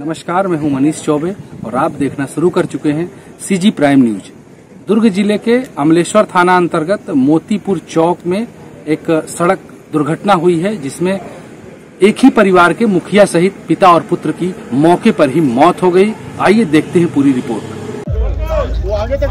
नमस्कार, मैं हूँ मनीष चौबे और आप देखना शुरू कर चुके हैं सीजी प्राइम न्यूज़ दुर्ग ज़िले के अमलेश्वर थाना अंतर्गत मोतीपुर चौक में एक सड़क दुर्घटना हुई है, जिसमें एक ही परिवार के मुखिया सहित पिता और पुत्र की मौके पर ही मौत हो गई। आइए देखते हैं पूरी रिपोर्ट। वो आगे तक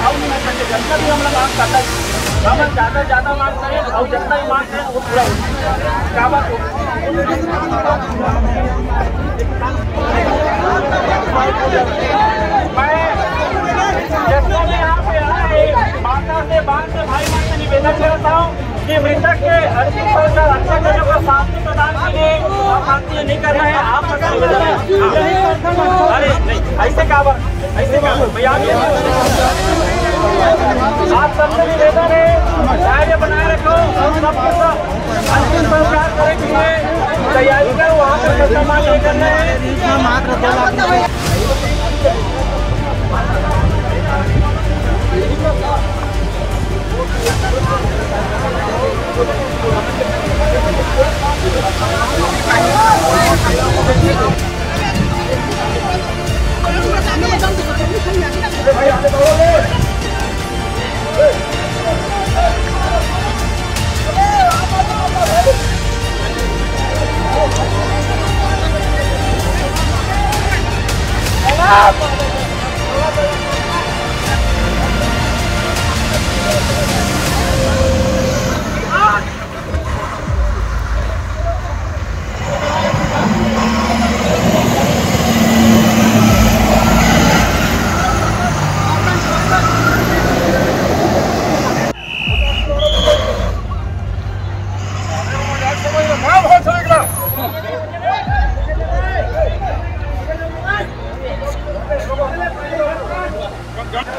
जितना भी हम लोग मांग करता है। कामा ज़्यादा ज़्यादा मांग करें और जितना ही मांग करें, वो पूरा हो? मैं आया है बात से भाई मैं से निवेदन करता हूँ कि मृतक के अच्छा को प्रदान के लिए नहीं कर रहे हैं। आप है। अरे, नहीं, ऐसे का ऐसे का भैया आप सबसे निवेदन है। धैर्य बनाए रखो। सबके सब अंतिम संस्कार करें के लिए तैयारी करो, वहाँ पर सम्मान लेकर रहे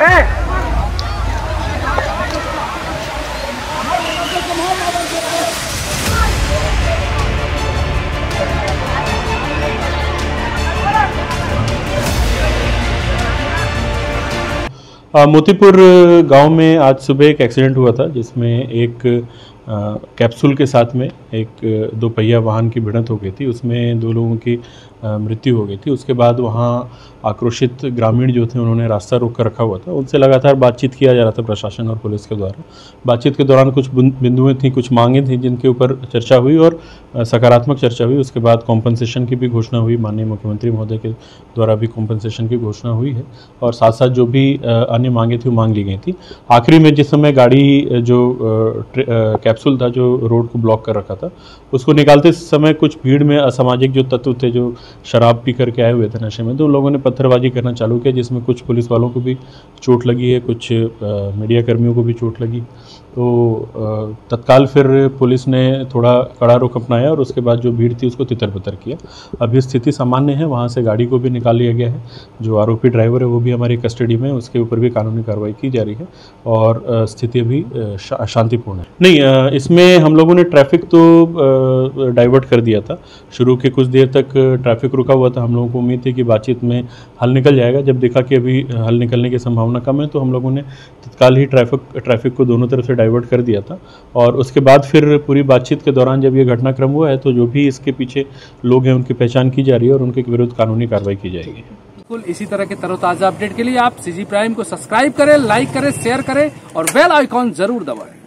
मोतीपुर गाँव में आज सुबह एक एक्सीडेंट हुआ था, जिसमें एक कैप्सूल के साथ में एक, दो पहिया वाहन की भिड़ंत हो गई थी। उसमें दो लोगों की मृत्यु हो गई थी। उसके बाद वहाँ आक्रोशित ग्रामीण जो थे, उन्होंने रास्ता रोक कर रखा हुआ था। उनसे लगातार बातचीत किया जा रहा था प्रशासन और पुलिस के द्वारा। बातचीत के दौरान कुछ बिंदुएँ थी, कुछ मांगें थी, जिनके ऊपर चर्चा हुई और सकारात्मक चर्चा हुई। उसके बाद कॉम्पनसेशन की भी घोषणा हुई। माननीय मुख्यमंत्री महोदय के द्वारा भी कॉम्पनसेशन की घोषणा हुई है और साथ साथ जो भी अन्य मांगे थी, वो मांग ली गई थी। आखिरी में जिस समय गाड़ी जो कैप्सूल था, जो रोड को ब्लॉक कर रखा था, उसको निकालते समय कुछ भीड़ में असामाजिक जो तत्व थे, जो शराब पी करके आए हुए थे नशे में तो लोगों ने पत्थरबाजी करना चालू किया, जिसमें कुछ पुलिस वालों को भी चोट लगी है, कुछ मीडिया कर्मियों को भी चोट लगी। तो तत्काल फिर पुलिस ने थोड़ा कड़ा रुख अपनाया और उसके बाद जो भीड़ थी उसको तितर बितर किया अभी स्थिति सामान्य है, वहाँ से गाड़ी को भी निकाल लिया गया है। जो आरोपी ड्राइवर है, वो भी हमारी कस्टडी में उसके ऊपर भी कानूनी कार्रवाई की जा रही है और स्थिति अभी शांतिपूर्ण है। नहीं इसमें हम लोगों ने ट्रैफ़िक तो डाइवर्ट कर दिया था। शुरू के कुछ देर तक ट्रैफ़िक रुका हुआ था, हम लोगों को उम्मीद थी कि बातचीत में हल निकल जाएगा। जब देखा कि अभी हल निकलने की संभावना कम है तो हम लोगों ने तत्काल ही ट्रैफ़िक ट्रैफ़िक को दोनों तरफ़ से डाइवर्ट कर दिया था। और उसके बाद फिर पूरी बातचीत के दौरान जब ये घटनाक्रम हुआ है तो जो भी इसके पीछे लोग हैं, उनकी पहचान की जा रही है और उनके विरुद्ध कानूनी कार्रवाई की जाएगी। बिल्कुल, इसी तरह के तरोताजा अपडेट के लिए आप सीजी प्राइम को सब्सक्राइब करें लाइक करें शेयर करें और बेल आइकॉन ज़रूर दबाएँ।